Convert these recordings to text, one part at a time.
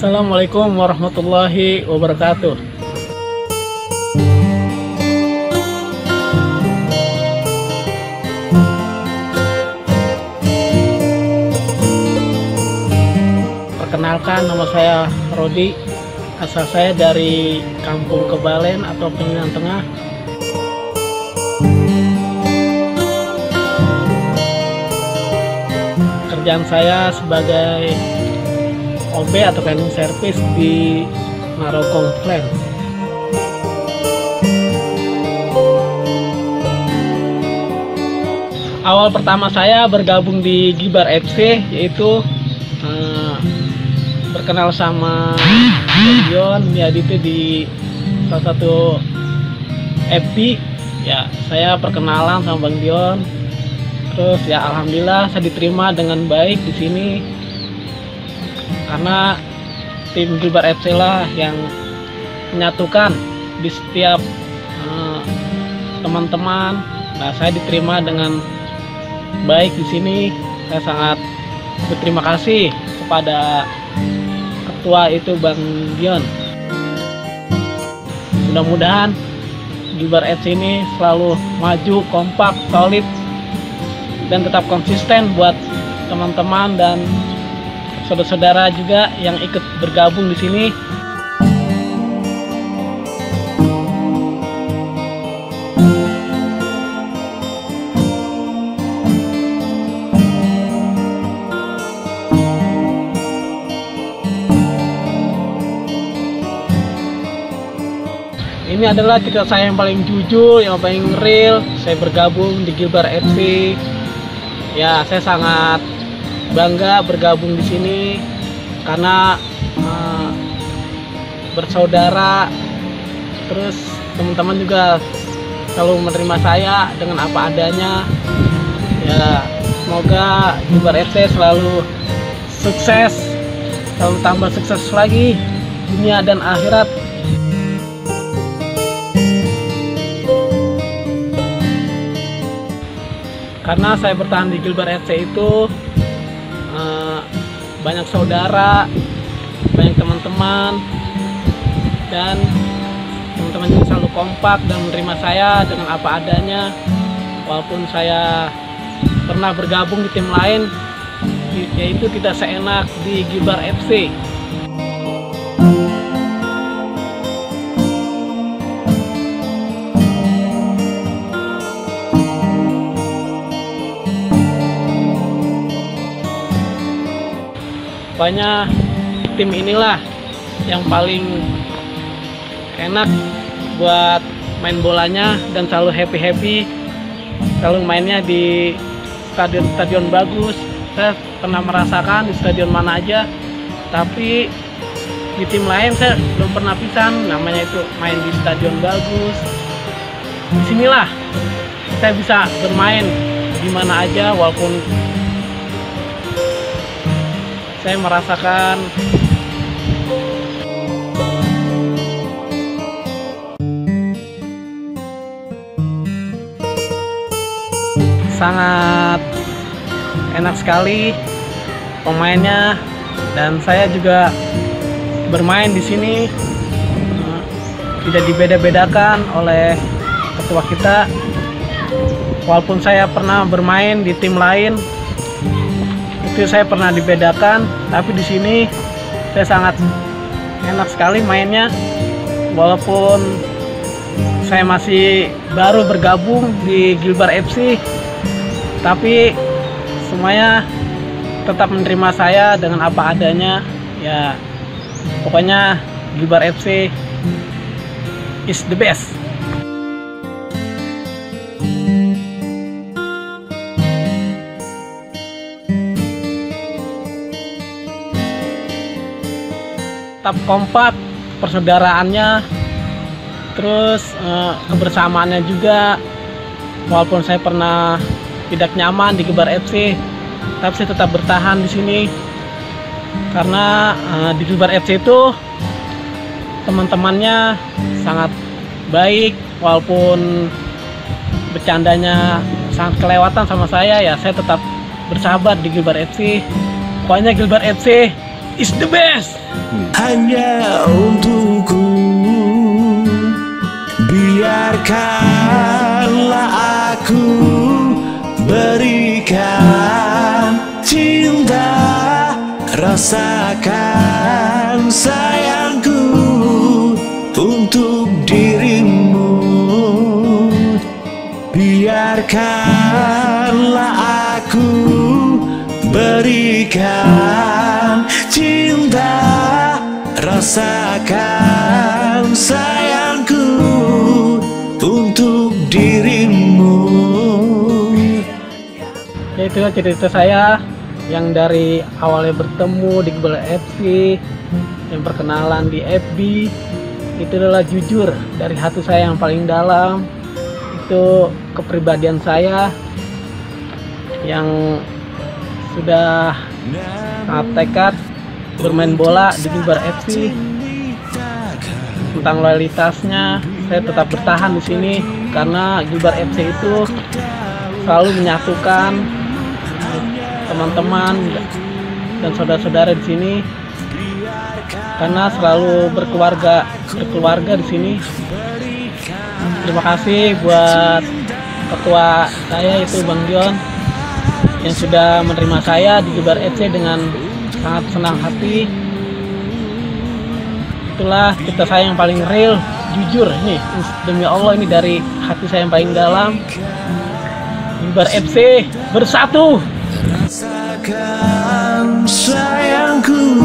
Assalamualaikum warahmatullahi wabarakatuh. Perkenalkan nama saya Rodi. Asal saya dari Kampung Kebalen atau Penyunan Tengah. Kerjaan saya sebagai OB atau cleaning service di Marokong Plan. Awal pertama saya bergabung di Gibar FC yaitu eh, berkenal sama Dion Miadi itu di salah satu FB ya saya perkenalan sama Bang Dion. Terus ya alhamdulillah saya diterima dengan baik di sini karena tim Gilbar FC lah yang menyatukan di setiap eh, teman-teman. nah, saya diterima dengan baik di sini. Saya sangat berterima kasih kepada ketua itu Bang Dion. Mudah-mudahan Gilbar FC ini selalu maju, kompak, solid, dan tetap konsisten buat teman-teman dan saudara-saudara juga yang ikut bergabung di sini. Ini adalah cerita saya yang paling jujur, yang paling real. Saya bergabung di Gilbar FC. Ya, saya sangat bangga bergabung di sini karena uh, bersaudara. Terus teman-teman juga selalu menerima saya dengan apa adanya. Ya semoga Gilbar FC selalu sukses selalu tambah sukses lagi dunia dan akhirat. Karena saya bertahan di Gilbar FC itu banyak saudara, banyak teman-teman, dan teman-teman juga selalu kompak dan menerima saya dengan apa adanya. Walaupun saya pernah bergabung di tim lain, yaitu tidak seenak di Gilbar FC. Pokoknya tim inilah yang paling enak buat main bolanya dan selalu happy-happy. Selalu mainnya di stadion-stadion bagus. Saya pernah merasakan di stadion mana aja. Tapi di tim lain saya belum pernah pisan. Namanya itu main di stadion bagus. Di sinilah saya bisa bermain di mana aja walaupun saya merasakan sangat enak sekali pemainnya dan saya juga bermain di sini. Tidak dibeda-bedakan oleh ketua kita. Walaupun saya pernah bermain di tim lain itu saya pernah dibedakan tapi di sini saya sangat enak sekali mainnya. Walaupun saya masih baru bergabung di Gilbar FC tapi semuanya tetap menerima saya dengan apa adanya. Ya pokoknya Gilbar FC is the best tetap kompak persaudaraannya terus eh, kebersamaannya juga. Walaupun saya pernah tidak nyaman di Gebar FC tapi saya tetap bertahan di sini. Karena eh, di Gebar FC itu teman-temannya sangat baik walaupun bercandanya sangat kelewatan sama saya ya saya tetap bersahabat di Gilbar FC pokoknya Gilbar FC is the best hanya untukku. Biarkanlah aku berikan cinta. Rasakan sayangku untuk dirimu. Biarkanlah aku berikan cinta Rasakan sayangku untuk dirimu. Ya cerita saya yang dari awalnya bertemu di Gebel FC yang perkenalan di FB itu adalah jujur dari hati saya yang paling dalam. Itu kepribadian saya yang sudah sangat tekad bermain bola di Gilbar FC tentang loyalitasnya saya tetap bertahan di sini karena Gilbar FC itu selalu menyatukan teman-teman dan saudara-saudara di sini. Karena selalu berkeluarga berkeluarga di sini. Terima kasih buat ketua saya itu Bang John yang sudah menerima saya di Gilbar FC dengan sangat senang hati. Itulah kita saya yang paling real jujur. Ini demi Allah ini dari hati saya yang paling dalam. Gilbar FC bersatu. Rasakan sayangku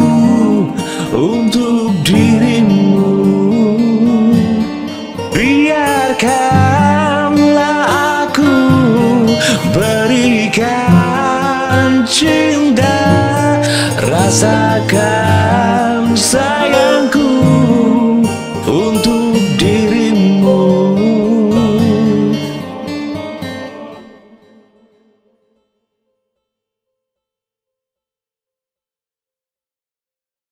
inside.